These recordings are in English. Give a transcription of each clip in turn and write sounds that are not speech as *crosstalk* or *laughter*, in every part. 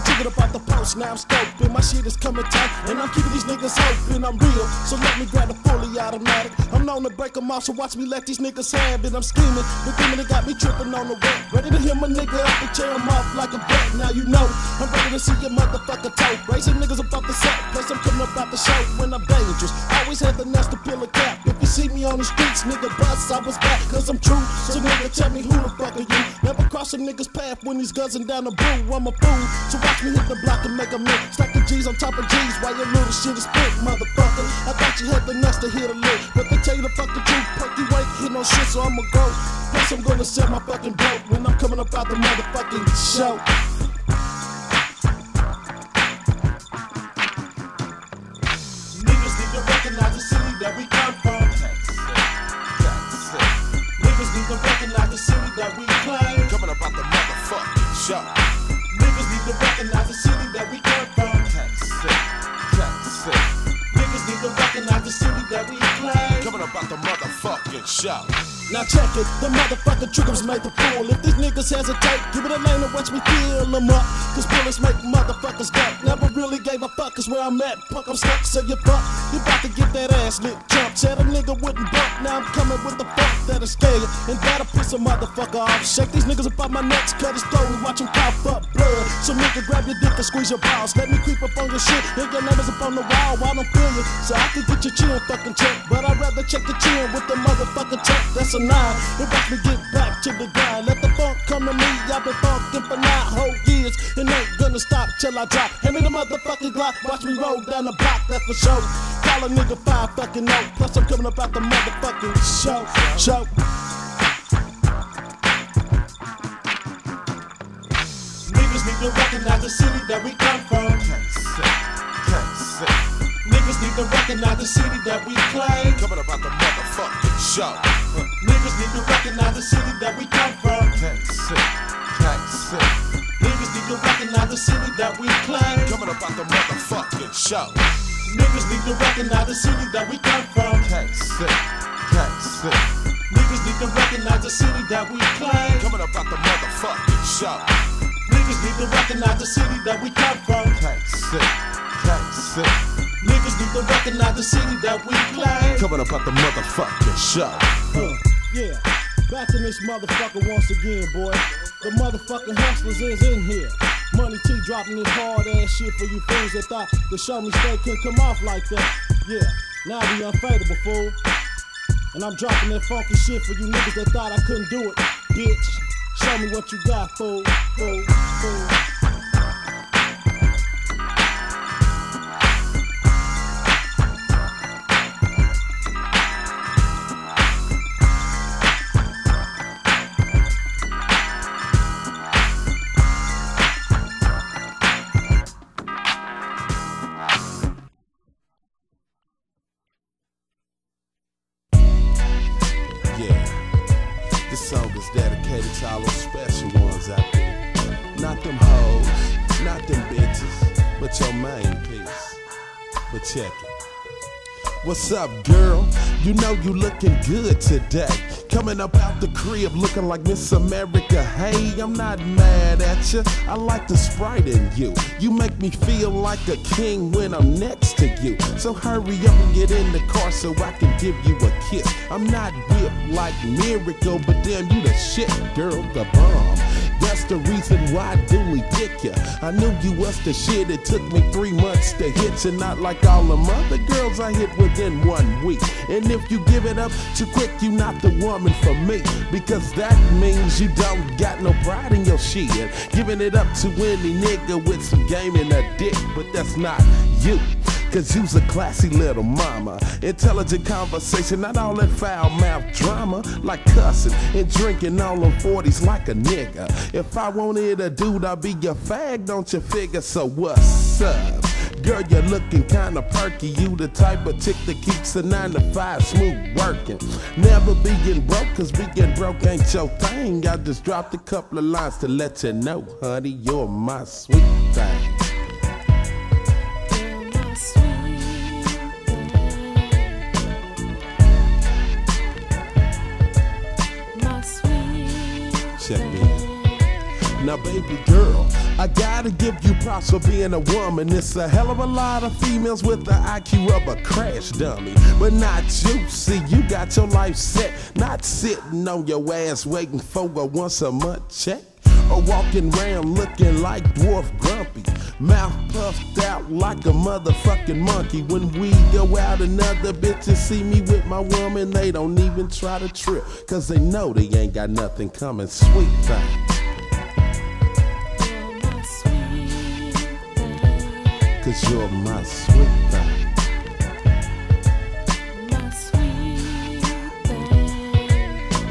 I'm thinking about the now I'm scoping. My shit is coming tight, and I'm keeping these niggas hoping I'm real. So let me grab a fully automatic. I'm known to break them off, so watch me let these niggas have it. I'm scheming, the demon that got me tripping on the way. Ready to hear my nigga up and tear him off like a bat. Now you know, I'm ready to see your motherfucker toe. Raising niggas about the set, plus I'm coming about the show when I'm dangerous. Always had the nest to peel a cap. If you see me on the streets, nigga bust, I was back, cause I'm true. So nigga, tell me who the fuck are you? Never cross a nigga's path when he's guzzing down the blue. I'm a fool, so watch me hit the block make a. Stack the G's on top of G's while your little shit is spit, motherfucker. I thought you had the nest to hit a lick, but they tell you the truth. You ain't hit no shit, so I'ma go. Plus I'm gonna sell my fucking dope when I'm coming up out the motherfucking show. Niggas need to recognize the city that we come from. Niggas need to recognize the city that we claim. Coming up out the motherfucking. Motherfucking show. Now check it, the motherfucking triggers made the fool. If these niggas hesitate, give it a lane and watch me fill them up. Cause bullets make motherfuckers duck. Never really gave a fuck, cause where I'm at, punk, I'm stuck, so you fuck. You about to get that ass lit jump. Said a nigga wouldn't buck, now I'm coming with the fuck that'll scare you. And that'll piss a motherfucker off. Shake these niggas about my necks, cut his throat and watch him cough up blood. So nigga, grab your dick and squeeze your balls. Let me creep up on your shit, hit your numbers up on the wall while I'm feel you. So I can get your chin fucking checked. But I'd rather check the chin with the motherfucking check. That's a nine. It watch me get back to the grind. Let the funk come to me. I've been funkin' for nine whole years. And ain't gonna stop till I drop. Hand me the motherfucking Glock. Watch me roll down the block. That's for sure. Call a nigga five fucking note. Plus I'm coming up out the motherfucking show. Show. Niggas need to recognize the city that we come from. Niggas need to recognize the city that we claim. Coming up out the motherfucking show. Niggas need to recognize the city that we come from. Niggas need to recognize the city that we claim. Coming up out the motherfucking show. Niggas need to recognize the city that we come from. Niggas need to recognize the city that we claim. Coming up out the motherfucking show. Niggas need to recognize the city that we come from. Niggas need to recognize the city that we claim. Coming up out the motherfucking show. Uh, yeah, back in this motherfucker once again, boy. The motherfucking hustlers is in here. Money T dropping this hard ass shit for you fools that thought the show me straight couldn't come off like that. Yeah, now we unfadable, fool. And I'm dropping that funky shit for you niggas that thought I couldn't do it, bitch. Show me what you got, fool, fool, fool. This song is dedicated to all those special ones out there. Not them hoes, not them bitches, but your main piece. But check it. What's up, girl? You know you looking good today. Coming up out the crib looking like Miss America. Hey, I'm not mad at you. I like the sprite in you. You make me feel like a king when I'm next to you. So hurry up and get in the car so I can give you a kiss. I'm not whipped like Miracle, but damn, you the shit, girl, the bomb. That's the reason why I duly pick ya. I knew you was the shit. It took me three months to hit you, not like all them other girls I hit within one week. And if you give it up too quick, you not the woman for me. Because that means you don't got no pride in your shit. Giving it up to any nigga with some game in a dick, but that's not you. Cause you's a classy little mama. Intelligent conversation, not all that foul mouth drama. Like cussing and drinking all them 40s like a nigga. If I wanted a dude, I'd be your fag, don't you figure? So what's up? Girl, you're looking kinda perky. You the type of chick that keeps a 9 to 5 smooth working. Never being broke, cause being broke ain't your thing. I just dropped a couple of lines to let you know, honey, you're my sweet thing. Now, baby girl, I gotta give you props for being a woman. It's a hell of a lot of females with the IQ of a crash dummy. But not you, see, you got your life set. Not sitting on your ass waiting for a once a month check. Or walking around looking like Dwarf Grumpy. Mouth puffed out like a motherfucking monkey. When we go out another bitch bitches see me with my woman, they don't even try to trip. Cause they know they ain't got nothing coming. Sweet thing. Cause you're my sweet thing.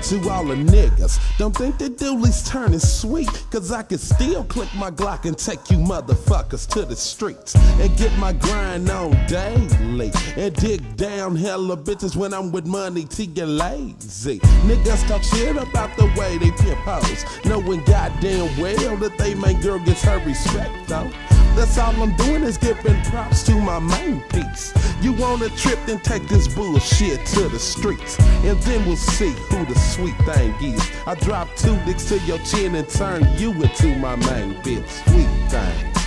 To all the niggas, don't think that Dooley's turning sweet. Cause I can still click my Glock and take you motherfuckers to the streets. And get my grind on daily. And dig down hella bitches when I'm with money to get lazy. Niggas talk shit about the way they pimp hoes. Knowing goddamn well that they main girl gets her respect though. That's all I'm doing is giving props to my main piece. You want a trip, then take this bullshit to the streets. And then we'll see who the sweet thing is. I drop two dicks to your chin and turn you into my main bitch. Sweet thing.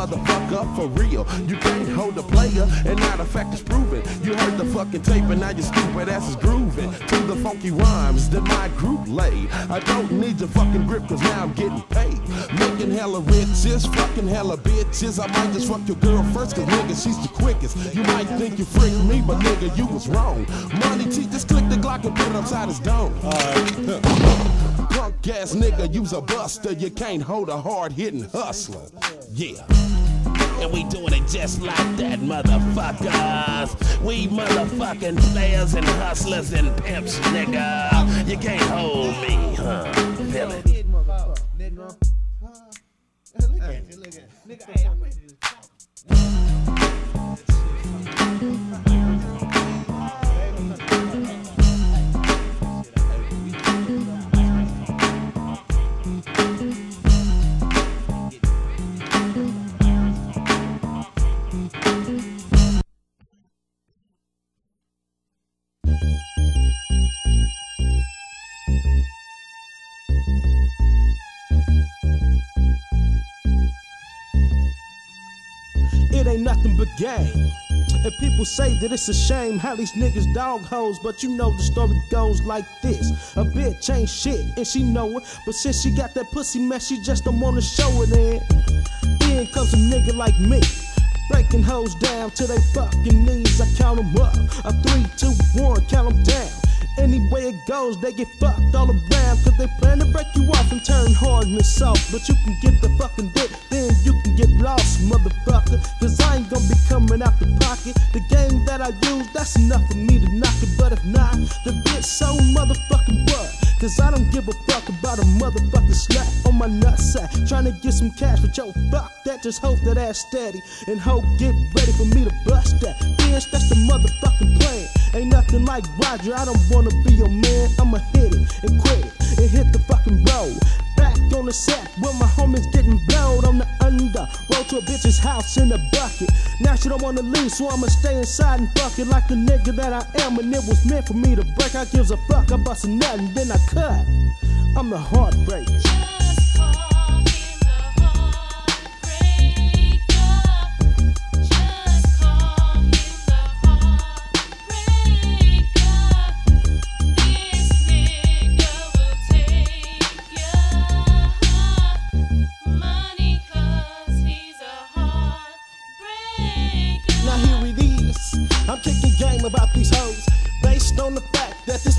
Motherfucker, up for real. You can't hold a player, and now the fact is proven. You heard the fucking tape, and now your stupid ass is grooving to the funky rhymes that my group laid. I don't need your fucking grip, cause now I'm getting paid. Making hella riches, fucking hella bitches. I might just fuck your girl first, cause nigga, she's the quickest. You might think you freaked me, but nigga, you was wrong. Money T, just click the Glock and put it upside his dome. *laughs* Punk ass nigga, you's a buster. You can't hold a hard hitting hustler. Yeah. And we doing it just like that, motherfuckers. We motherfucking players and hustlers and pimps, nigga. You can't hold me, huh? Feel it. It people say that it's a shame how these niggas dog hoes, but you know the story goes like this. A bitch ain't shit, and she know it, but since she got that pussy mess, she just don't wanna show it in. Then comes a nigga like me. Breaking hoes down to they fucking knees. I count them up. A three, two, one, count them down. Any way it goes, they get fucked all around. Cause they plan to break you off and turn hard and soft. But you can get the fucking bit, then you can get lost, motherfucker. Out the game that I use, that's enough for me to knock it. But if not, the bitch so motherfucking what? Cause I don't give a fuck about a motherfucking slut on my nutsack. Trying to get some cash, but yo, fuck that. Just hope that ass steady. And hope get ready for me to bust that. Bitch, that's the motherfucking plan. Ain't nothing like Roger, I don't wanna be your man. I'ma hit it and quit it and hit the fucking road. Back on the set where my homies getting blowed on the under. To a bitch's house in a bucket. Now she don't wanna leave, so I'ma stay inside and fuck it like the nigga that I am. And it was meant for me to break. I gives a fuck, I bust a nut and then I cut. I'm the heartbreaker.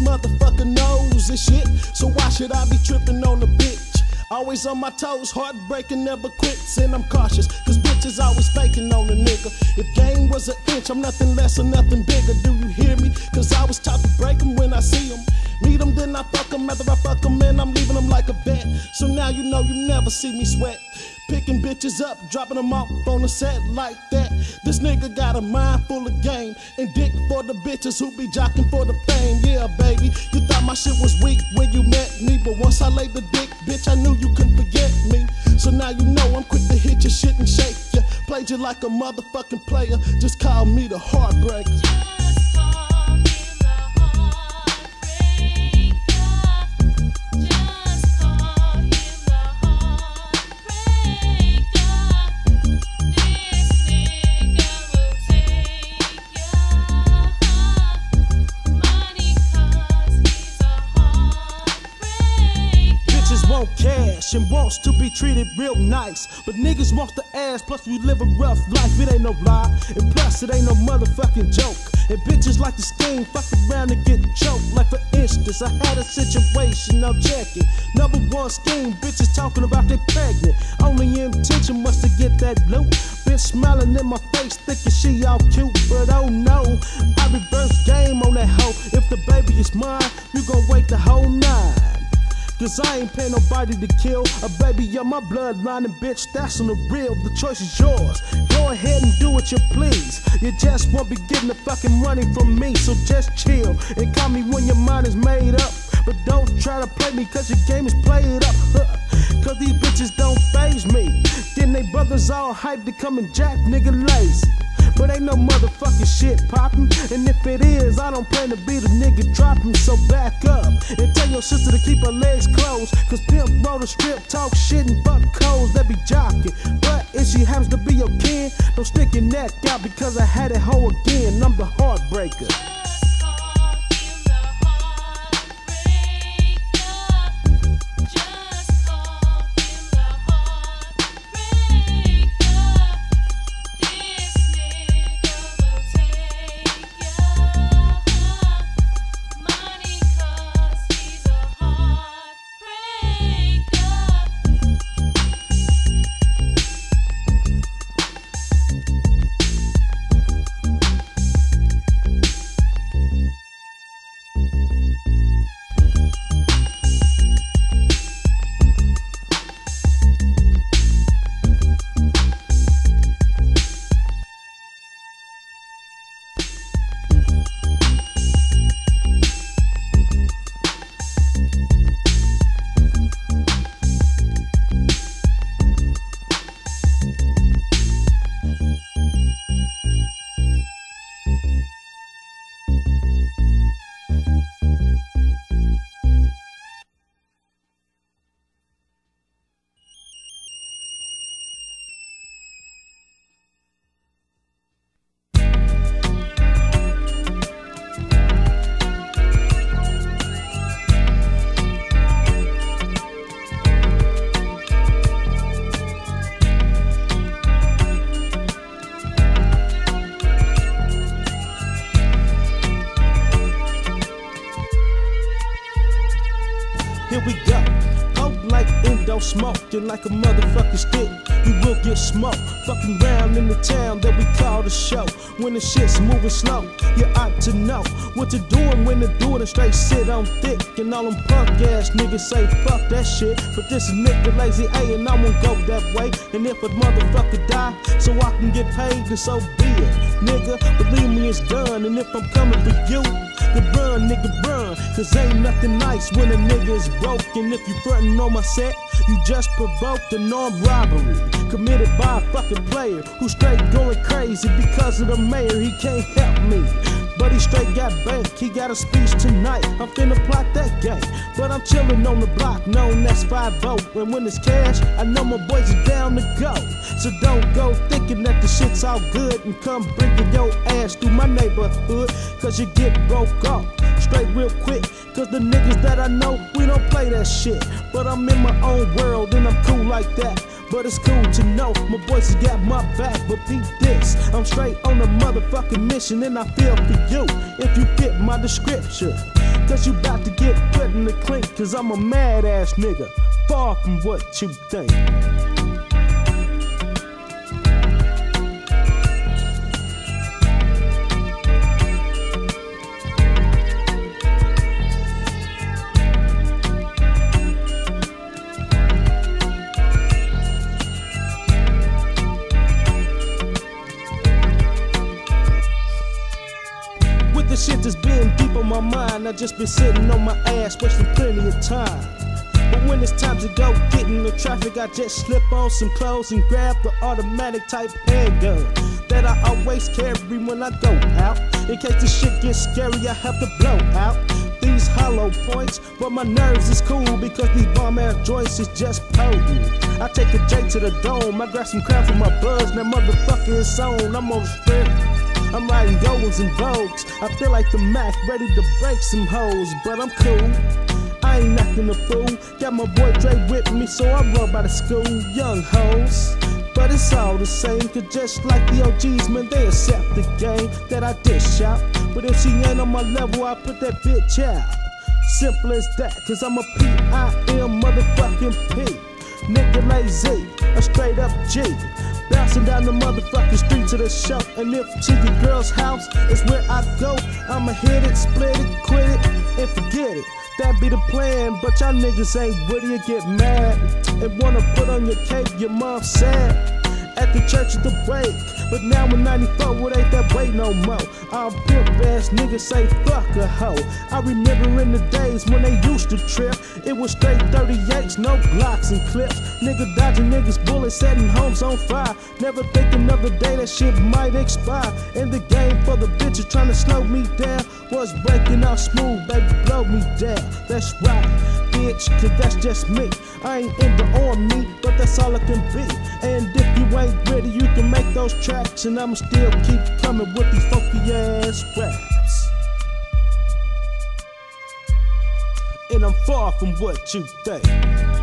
Motherfucker knows this shit. So why should I be tripping on the bitch? Always on my toes, heartbreaking, never quits, and I'm cautious. Cause bitches always faking on a nigga. If game was an inch, I'm nothing less or nothing bigger. Do you hear me? Cause I was taught to break 'em when I see 'em. Meet 'em, then I fuck 'em. After I fuck 'em, and I'm leaving 'em like a vet. So now you know you never see me sweat. Picking bitches up, dropping them off on the set like that. This nigga got a mind full of game and dick for the bitches who be jocking for the fame. Yeah, baby, you thought my shit was weak when you met me, but once I laid the dick, bitch, I knew you couldn't forget me. So now you know I'm quick to hit your shit and shake ya. Played you like a motherfucking player, just call me the heartbreaker. And wants to be treated real nice. But niggas wants the ass, plus we live a rough life. It ain't no lie, and plus it ain't no motherfucking joke. And bitches like to scheme, fuck around and get choked. Like for instance, I had a situation, now check. Number one scheme, bitches talking about they pregnant. Only intention was to get that loot. Bitch smiling in my face, thinking she all cute, but oh no, I reverse game on that hoe. If the baby is mine, you gon' wait the whole nine. Cause I ain't pay nobody to kill a baby on my bloodline and bitch, that's on the real. The choice is yours. Go ahead and do what you please. You just won't be getting the fucking money from me, so just chill and call me when your mind is made up. But don't try to play me cause your game is played up. Cause these bitches don't phase me. Then they brothers all hyped to come and jack nigga lazy. But ain't no motherfucking shit poppin'. And if it is, I don't plan to be the nigga dropping. So back up and tell your sister to keep her legs closed. Cause pimp roll the strip, talk shit and fuck codes that be jocking. But if she happens to be your kin, don't stick your neck out because I had it hoe again. I'm the heartbreaker. Smoking like a motherfucking stick. You will get smoked. Fucking round in the town that we call the show. When the shit's moving slow, you ought to know what to do and when to do it and straight sit on thick. And all them punk ass niggas say fuck that shit. But this is nigga lazy A and I won't go that way. And if a motherfucker die, so I can get paid, and so. Nigga, believe me, it's done. And if I'm coming for you, then run, nigga, run. Cause ain't nothing nice when a nigga is broken. If you frontin' on my set, you just provoked an armed robbery. Committed by a fucking player who straight going crazy because of the mayor. He can't help me. But he straight got bank, he got a speech tonight. I'm finna plot that game. But I'm chillin' on the block, known as 5 And when it's cash, I know my boys are down to go. So don't go thinking that the shit's all good and come bringing your ass through my neighborhood. Cause you get broke off straight real quick. Cause the niggas that I know, we don't play that shit. But I'm in my own world and I'm cool like that. But it's cool to know my boys has got my back. But beat this, I'm straight on a motherfucking mission and I feel for you if you fit my description. Cause you bout to get put in the clink. Cause I'm a mad ass nigga. Far from what you think. I just been sitting on my ass, wasting plenty of time. But when it's time to go get in the traffic, I just slip on some clothes and grab the automatic type handgun that I always carry when I go out. In case the shit gets scary, I have to blow out these hollow points. But my nerves is cool because these bomb ass joints is just potent. I take a J to the dome, I grab some crap for my buzz, that motherfucker is on. I'm on strip. I'm riding golds and vogues. I feel like the Mac, ready to break some hoes, but I'm cool. I ain't acting a fool. Got my boy Dre with me, so I run by the school. Young hoes. But it's all the same, cause just like the OGs, man, they accept the game that I dish out. But if she ain't on my level, I put that bitch out. Simple as that, cause I'm a P-I-M motherfucking P. Nigga lazy, a straight up G. Bouncing down the motherfucking street to the show. And if to your girl's house is where I go, I'ma hit it, split it, quit it, and forget it. That be the plan, but y'all niggas ain't with it, get mad. And wanna put on your cake, your mom sad. At the church at the wake, but now in 94, it ain't that way no more. All pimp ass niggas say fuck a hoe. I remember in the days when they used to trip, it was straight 38s, no blocks and clips. Nigga dodging niggas, bullets setting homes on fire. Never thinking of the day that shit might expire. And the game for the bitches trying to slow me down was breaking out smooth, baby, blow me down. That's right, bitch, cause that's just me. I ain't in the on me, but that's all I can be. And if you ain't ready, you can make those tracks, and I'ma still keep coming with these funky ass raps. And I'm far from what you think.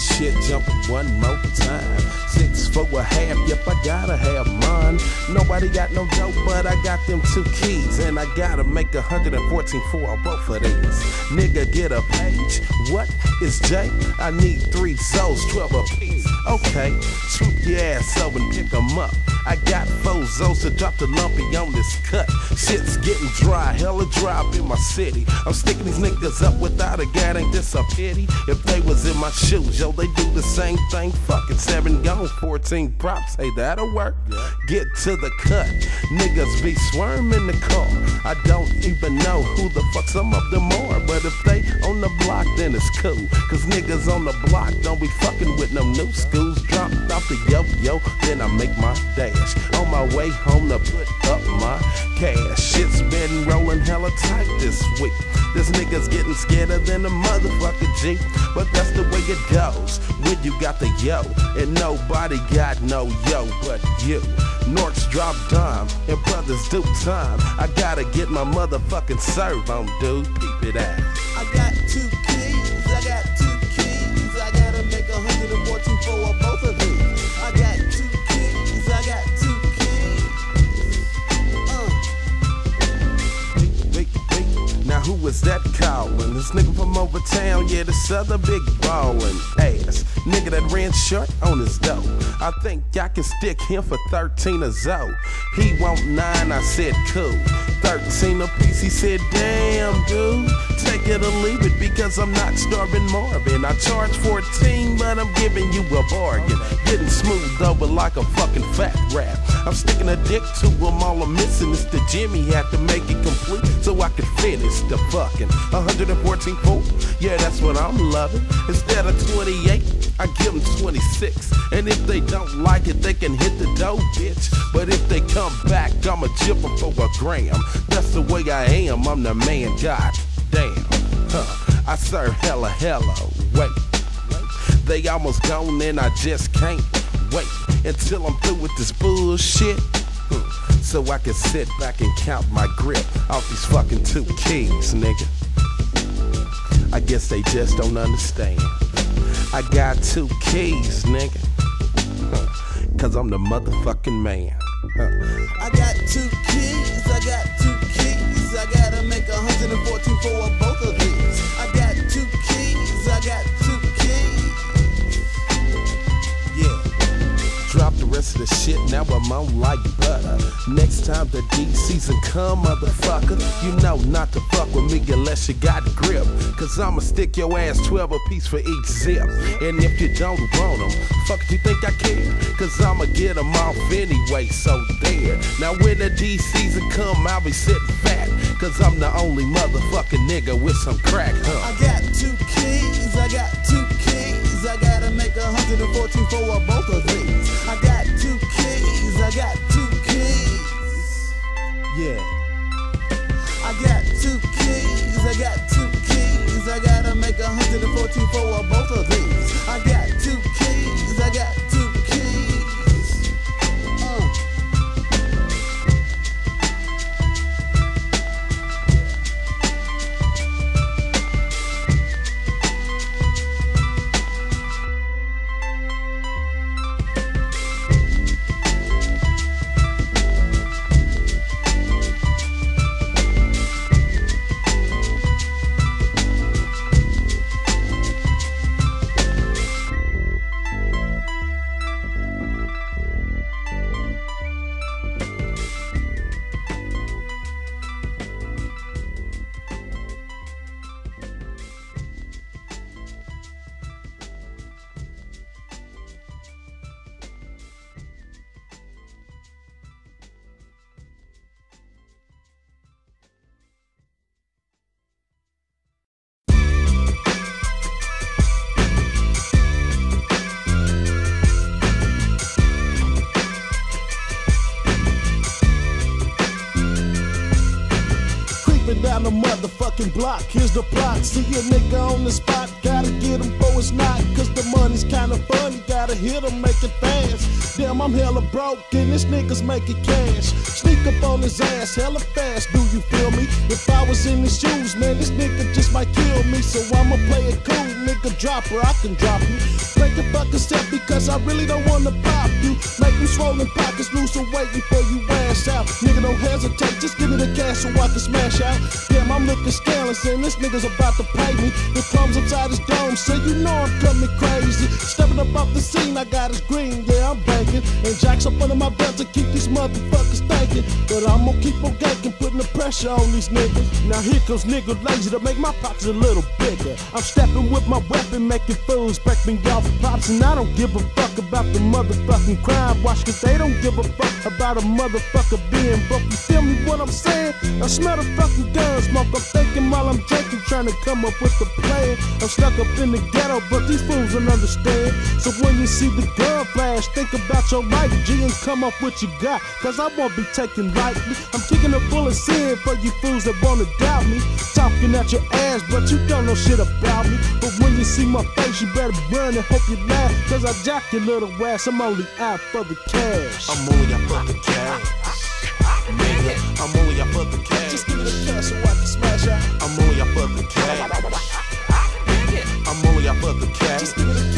Shit jumping one more time. Six for a half, yep, I gotta have mine. Nobody got no dope, but I got them two keys. And I gotta make 114 for both of these. Nigga, get a page. What is J? I need three souls, 12 apiece. Okay, swoop your ass over and pick 'em up. I got four zones to drop the lumpy on this cut. Shit's getting dry, hella dry up in my city. I'm sticking these niggas up without a gat, ain't this a pity? If they was in my shoes, yo, they do the same thing. Fucking seven guns, 14 props, hey, that'll work. Get to the cut, niggas be swarming the car. I don't even know who the fuck some of them are, but if they on the block, then it's cool. Cause niggas on the block don't be fucking with no new schools. Dropped off the yo yo, then I make my dash. On my way home to put up my cash. Shit's been rolling hella tight this week. This nigga's getting scared than a motherfucker G. But that's the way it goes when you got the yo. And nobody got no yo but you. Norks drop dime and brothers do time. I gotta get my motherfucking serve on, dude. Peep it out. Was that calling? This nigga from over town yeah, this other big ballin' ass. Nigga that ran short on his dough. I think I can stick him for 13 or so. He want nine, I said cool. 13 a piece, he said, damn, dude. Take it or leave it because I'm not starving Marvin. I charge 14, but I'm giving you a bargain. Getting smooth over like a fucking fat rap. I'm sticking a dick to him, all I'm missing is the Jimmy had to make it complete so I could finish the fucking 114 fool. Yeah, that's what I'm loving. Instead of 28, I give them 26. And if they don't like it, they can hit the dough, bitch. But if they come back, I'ma jip them for a gram. That's the way I am, I'm the man, god damn. Huh. I serve hella, hella, wait. They almost gone and I just can't wait until I'm through with this bullshit. Hmm. So I can sit back and count my grip off these fucking two keys, nigga. I guess they just don't understand. I got two keys, nigga. Cause I'm the motherfucking man. I got two keys, I got two keys. I gotta make 114 for both of these. The shit, now I'm on like butter. Next time the D season come, motherfucker, you know not to fuck with me unless you got grip. Cause I'ma stick your ass 12 a piece for each zip. And if you don't want them, fuck you think I care? Cause I'ma get them off anyway, so there. Now when the D season come, I'll be sitting fat. Cause I'm the only motherfucking nigga with some crack, huh? I got two keys, I got two keys. I gotta make a 114 for both of these. I got two keys, I got two keys. Yeah. I got two keys, I got two keys. I gotta make 114 for both of these. I got motherfucking block, here's the plot. See a nigga on the spot, gotta get him for his knot. Cause the money's kinda funny, gotta hit him, make it fast. Damn, I'm hella broke, and this nigga's making cash. Sneak up on his ass, hella fast, do you feel me? If I was in his shoes, man, this nigga just might kill me. So I'ma play it cool, nigga, drop her, I can drop you. Break a fucking step because I really don't wanna pop you. Make me swollen pockets, lose some weight before you ass out. Nigga, don't hesitate, just give me the cash so I can smash out. Damn, I'm looking scandalous, and this nigga's about to pay me. The crumbs inside his dome, so you know I'm coming crazy. Stepping up off the scene, I got his green, yeah, I'm banking. And jacks up under my belt to keep these motherfuckers thinking. But I'm gonna keep on ganking, putting the pressure on these niggas. Now here comes nigga lazy to make my pockets a little bigger. I'm stepping with my weapon, making fools break me off props, and I don't give a fuck about the motherfucking crime watch, cause they don't give a fuck about a motherfucker being broke. You feel me what I'm saying? I smell the fucking gun smoke. I'm thinking while I'm drinking, trying to come up with a plan. I'm stuck up in the ghetto, but these fools don't understand. So when you see the gun flash, think about your life, G, and come up what you got. Cause I won't be taken lightly. I'm kicking the bullets in for you fools that wanna doubt me. Talking at your ass, but you don't know shit about me. But when you see my face, you better run and hope you laugh. Cause I jack your little ass, I'm only out for the cash. I'm only out for the cash. Nigga, I'm only out for the cash. Just give me the cash so I can smash out. I'm only out for the cash. I'm only out for the cash.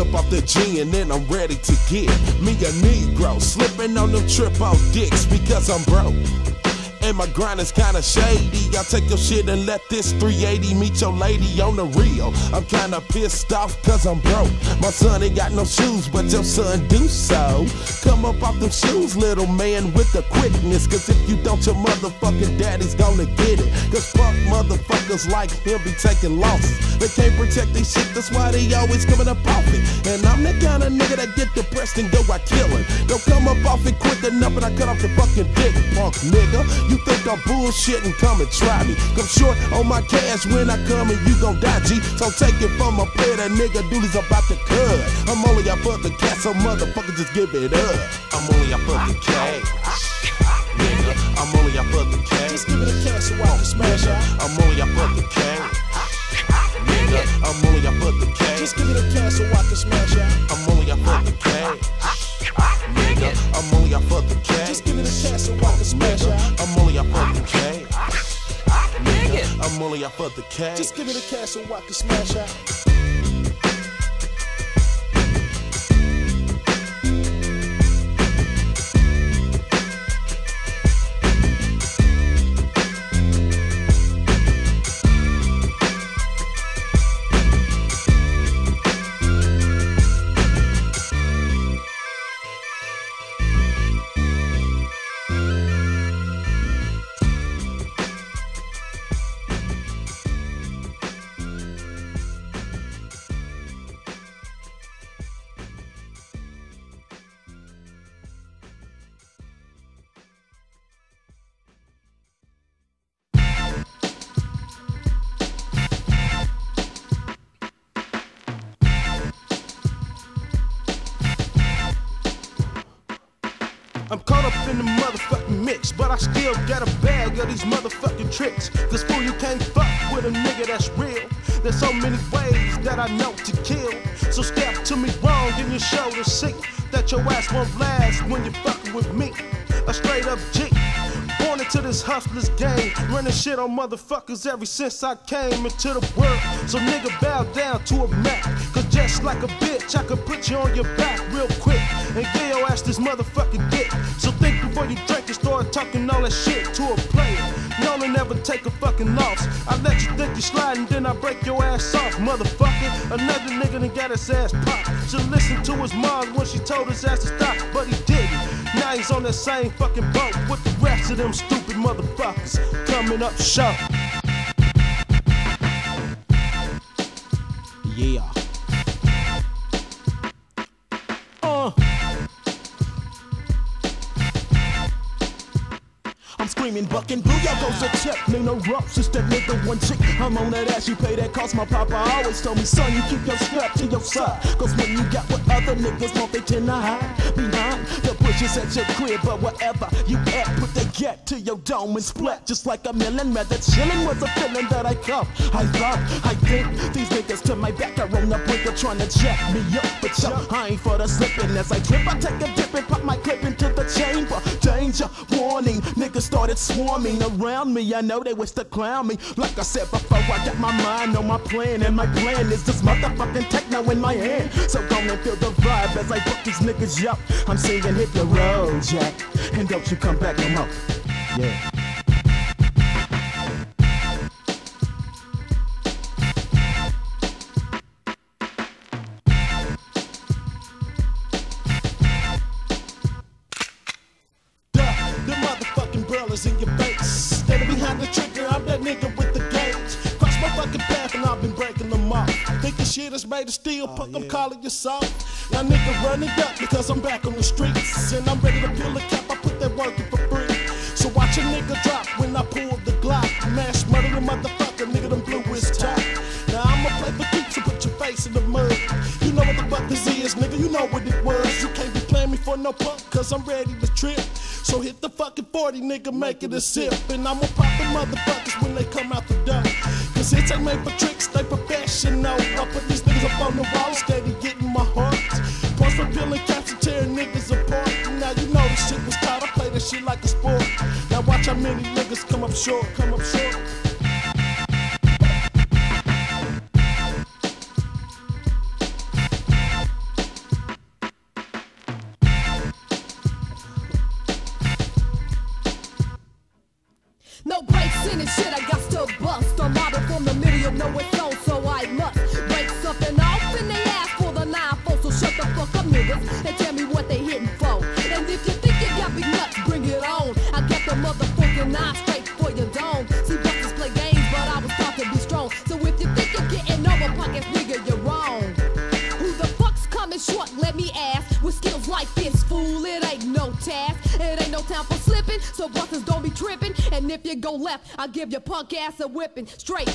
Up off the G and then I'm ready to get me a Negro. Slipping on them triple dicks because I'm broke. And my grind is kinda shady. I take your shit and let this 380 meet your lady on the real. I'm kinda pissed off cause I'm broke. My son ain't got no shoes, but your son do so. Come up off them shoes, little man, with the quickness. Cause if you don't, your motherfucking daddy's gonna get it. Cause fuck motherfuckers like him be taking losses. They can't protect their shit, that's why they always coming up off it. And I'm the kind of nigga that get depressed and go I kill killing. Don't come up off it quick enough and I cut off the fucking dick, punk nigga. You think I'm bullshitting? Come and try me. Come short on my cash when I come and you gon' die, G. So take it from a player that nigga duty's about to cut. I'm only out for the cash, so motherfucker just give it up. I'm only out for the cash. Nigga, I'm only out for the cash. Just give me the cash so I can smash out. I'm only out for the cash. Nigga, I'm only out for the cash. Just give me the cash so I can smash out. I'm only out for the cash. Nigga, I'm only for the cash. Just give me the cash so I can smash out. I'm only the cash. Nigga, I'm only for the cash. Just give me the cash so I can smash out. These motherfucking tricks. Cause fool, you can't fuck with a nigga that's real. There's so many ways that I know to kill. So step to me wrong and you show to that your ass won't last when you're fucking with me. A straight up G. Born into this hustler's game, running shit on motherfuckers ever since I came into the world. So nigga bow down to a Mac, cause just like a bitch, I could put you on your back real quick and give your ass this motherfucking dick. So think before you drink and start talking all that shit to a take a fucking loss. I let you think you're sliding, then I break your ass off, motherfucker. Another nigga done got his ass popped. Should listen to his mom when she told his ass to stop, but he didn't. Now he's on that same fucking boat with the rest of them stupid motherfuckers coming up short. Yeah. Screaming, bucking, booyah goes a check. Ain't no ropes, just that nigga one chick. I'm on that ass, you pay that cost. My papa always told me, son, you keep your strap to your side. Cause when you got what other niggas want, they tend to hide behind the bushes at your crib. But wherever you at, put the get to your dome and splat just like a million. Rather chillin' was a feeling that I come. I thought, I think these niggas to my back are on the brink of trying to jack me up. But yo, I ain't for the slipping. As I trip, I take a dip and pop my clip into the chamber. Danger, warning, niggas started swarming around me. I know they wish to clown me. Like I said before, I got my mind on my plan, and my plan is this motherfucking techno in my hand. So go and feel the vibe as I book these niggas up. I'm singing hit the road, Jack, and don't you come back no more. Yeah. Thinking shit is made of steel, punk, I'm calling you soft. Now nigga run it up because I'm back on the streets. And I'm ready to peel the cap, I put that work in for free. So watch a nigga drop when I pull the Glock. Mash murder the motherfucker, nigga done blew his top. Now I'ma play for keeps and put your face in the mud. You know what the fuck this is, nigga, you know what it was. You can't be playing me for no punk, cause I'm ready to trip. So hit the fucking 40, nigga, make it a sip. And I'ma pop the motherfuckers when they come out the door. Cause hits ain't made for tricks, they professional. Many niggas come up short, come up short. I'll give your punk ass a whipping. Straight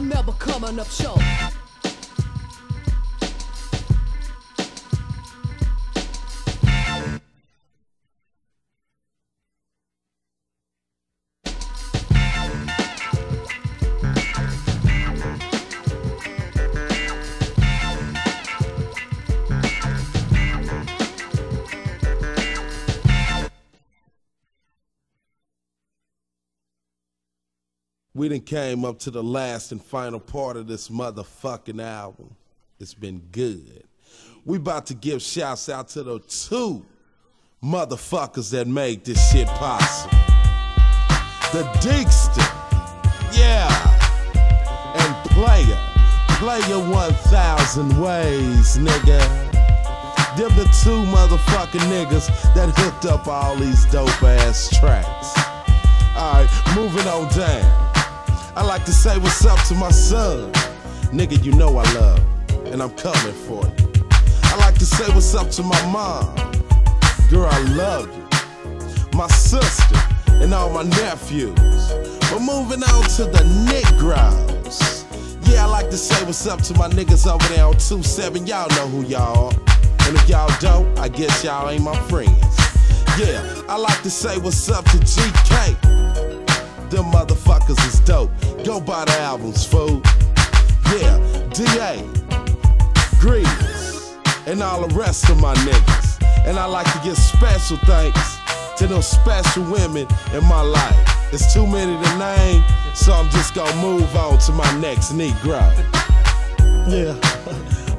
I'm never coming up short. We done came up to the last and final part of this motherfucking album. It's been good. We about to give shouts out to the two motherfuckers that made this shit possible. The Deekster, yeah, and Player, Player 1000 Ways, nigga. Them the two motherfucking niggas that hooked up all these dope ass tracks. Alright, moving on down. I like to say what's up to my son. Nigga, you know I love, and I'm coming for you. I like to say what's up to my mom. Girl, I love you. My sister, and all my nephews. But moving on to the Negroes. Yeah, I like to say what's up to my niggas over there on 2-7. Y'all know who y'all are. And if y'all don't, I guess y'all ain't my friends. Yeah, I like to say what's up to GK. Them motherfuckers is dope. Go buy the albums, fool. Yeah, DA, Grease, and all the rest of my niggas. And I like to give special thanks to them special women in my life. It's too many to name, so I'm just gonna move on to my next Negro. Yeah,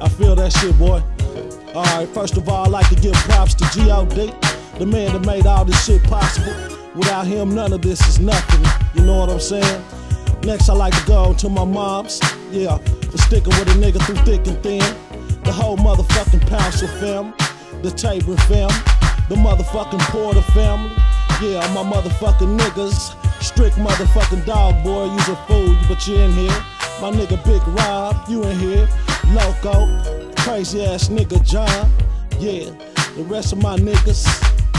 *laughs* I feel that shit, boy. Alright, first of all, I'd like to give props to G.O.D., the man that made all this shit possible. Without him, none of this is nothing. You know what I'm saying? Next, I like to go to my moms. Yeah, for sticking with a nigga through thick and thin. The whole motherfucking Pouncil fam, the Tabor fam, the motherfucking Porter family. Yeah, my motherfucking niggas. Strict motherfucking dog boy, you's a fool, but you in here. My nigga Big Rob, you in here. Loco, crazy ass nigga John. Yeah, the rest of my niggas.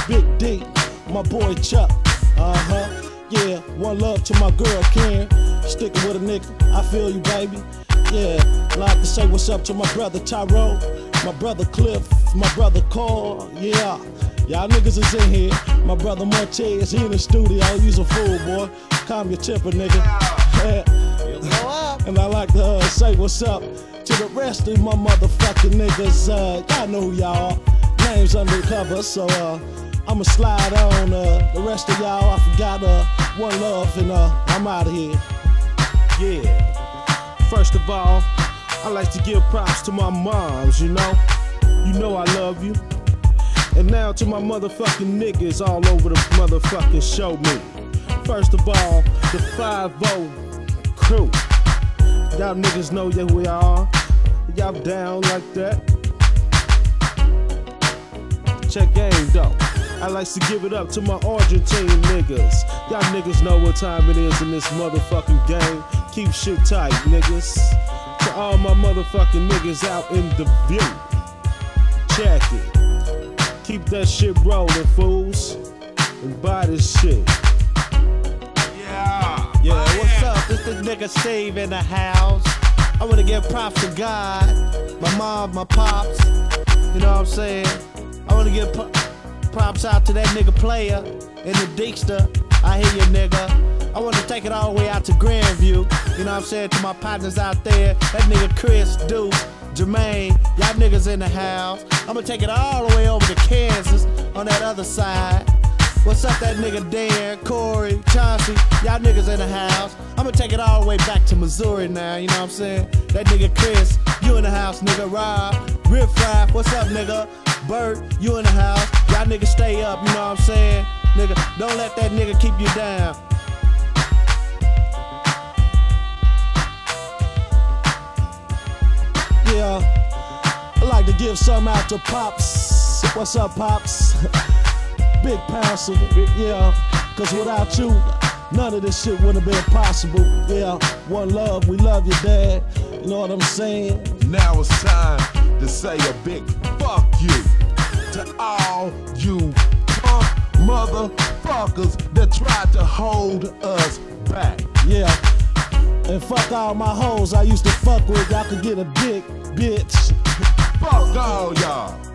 Big D, my boy Chuck. Uh huh. Yeah, one love to my girl Karen. Sticking with a nigga, I feel you, baby. Yeah, like to say what's up to my brother Tyrone, my brother Cliff, my brother Carl. Yeah, y'all niggas is in here. My brother Montez, he in the studio. You's a fool, boy. Calm your temper, nigga. and I like to uh, say what's up to the rest of my motherfucking niggas. Uh, y'all know who y'all are. Names undercover, so uh, I'ma slide on uh, the rest of y'all. I forgot uh, one love, and uh, I'm out of here. Yeah. First of all, I like to give props to my moms. You know, you know I love you. And now to my motherfucking niggas all over the motherfucking show me. First of all, the 5 crew. Y'all niggas know yeah, who y'all are. Y'all down like that. Check game though. I like to give it up to my Argentine niggas. Y'all niggas know what time it is in this motherfucking game. Keep shit tight, niggas. To all my motherfucking niggas out in the view. Check it. Keep that shit rolling, fools. And buy this shit. Yeah, Yeah, what's up? This the nigga Steve in the house. I wanna give props to God, my mom, my pops. You know what I'm saying? I wanna give pro- props out to that nigga player in the Deekster. I hear you, nigga. I wanna take it all the way out to Grandview. You know what I'm saying? To my partners out there. That nigga Chris, Duke, Jermaine, y'all niggas in the house. I'm gonna take it all the way over to Kansas on that other side. What's up, that nigga Dan, Corey, Chauncey? Y'all niggas in the house. I'ma take it all the way back to Missouri now, you know what I'm saying? That nigga Chris, you in the house, nigga. Rob, Rip Fry, what's up, nigga? Bert, you in the house. Y'all niggas stay up, you know what I'm saying? Nigga, don't let that nigga keep you down. Yeah, I like to give some out to Pops. What's up, Pops? *laughs* Big Parcel, yeah. Cause without you, none of this shit would have been possible. Yeah, one love, we love you, Dad. You know what I'm saying? Now it's time to say a big all you punk motherfuckers that tried to hold us back. Yeah. And fuck all my hoes I used to fuck with. Y'all could get a dick, bitch. Fuck all y'all.